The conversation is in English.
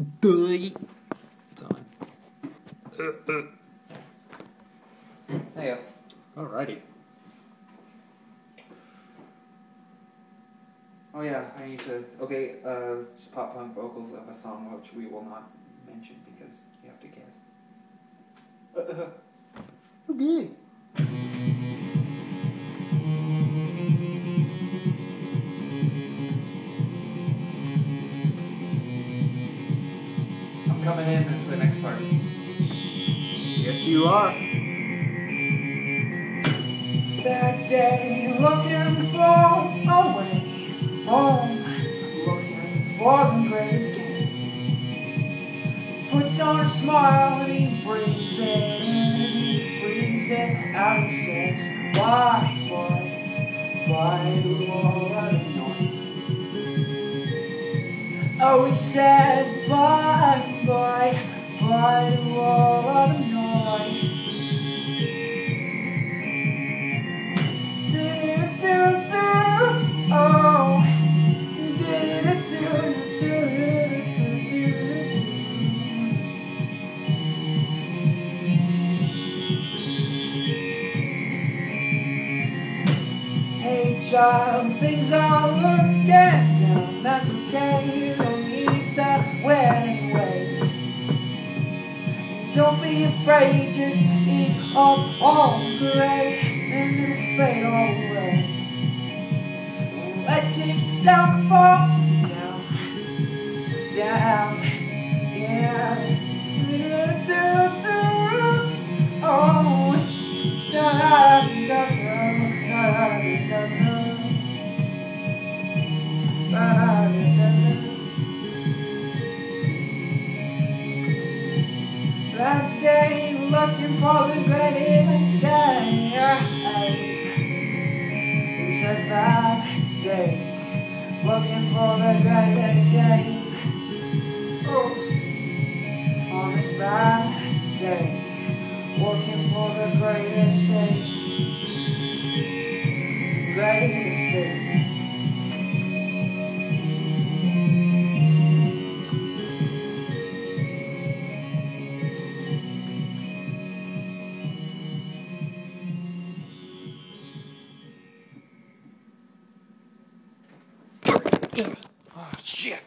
Duh. Time. There you go. Alrighty. Oh yeah, I need to. Okay, uh, it's pop punk vocals of a song which we will not mention because you have to guess. Okay. I'm coming in for the next part. Yes, you are. That day, looking for a way home, looking for the great escape. Puts on a smile and he brings it in, breathes it out and says, Why, why, why do all that noise? Oh, he says, Bye, bye, why do all of the noise? Oh, Hey child, things are looking down. Don't be afraid, just eat up all the gray and it'll fade away. Let yourself fall down, down, yeah. Do, do, do. Oh, da, da, da, da, da, da, da. Da, day, looking for the great evening sky. It says that day, looking for the great escape. Oh, on this bad day, looking for the greatest day. Greatest escape. Oh, shit.